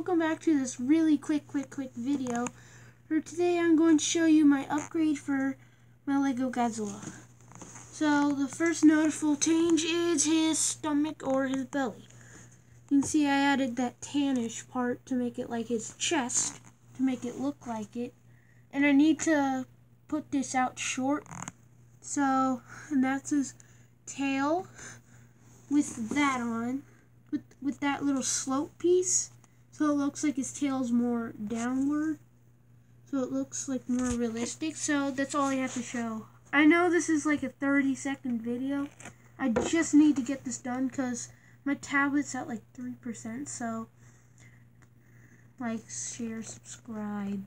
welcome back to this really quick, quick, quick video. For today I'm going to show you my upgrade for my Lego Godzilla. So the first noticeable change is his stomach or his belly. You can see I added that tannish part to make it like his chest, to make it look like it. And I need to put this out short. So, and that's his tail with that on with with that little slope piece so it looks like his tail's more downward. So it looks like more realistic. So that's all I have to show. I know this is like a 30 second video. I just need to get this done because my tablet's at like 3% so like share subscribe